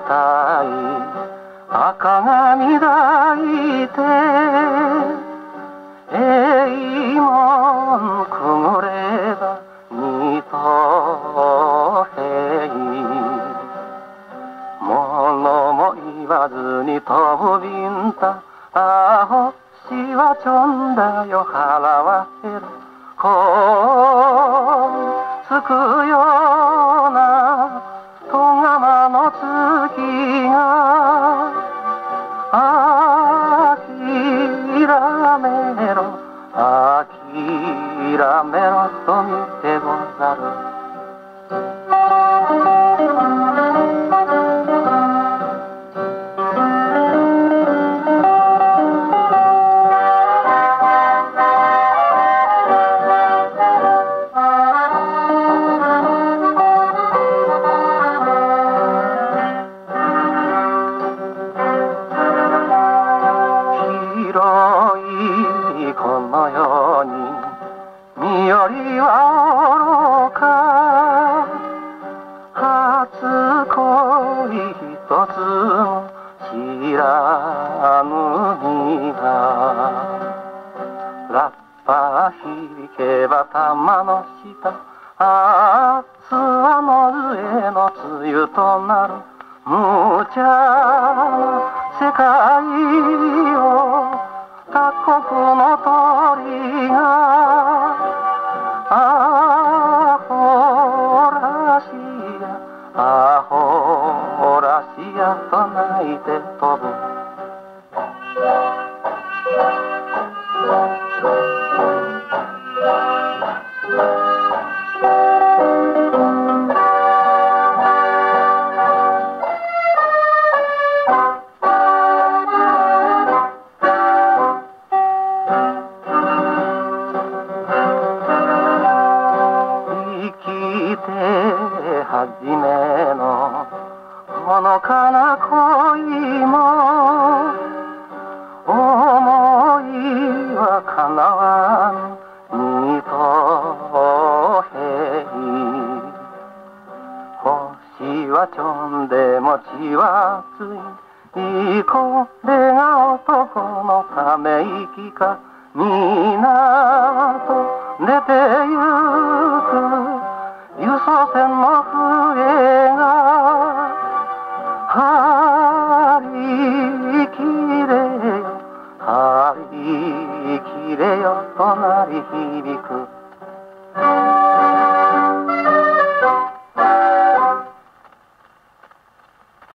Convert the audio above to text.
たい赤髪抱いてえいもんくぐれば二等兵物も言わずに飛びんたあしはちょんだよ。腹は減る。こうつくよ諦めろと見てござる。この世愚か初恋一つも知らぬにがラッパ弾けば玉の下ああつわの上の梅雨となる無茶な世界を他国の鳥がと泣いて飛ぶ初めのほのかな恋も思いは叶わぬ二等兵星はちょんでも血はついこれが男のため息か港出てゆく。輸送船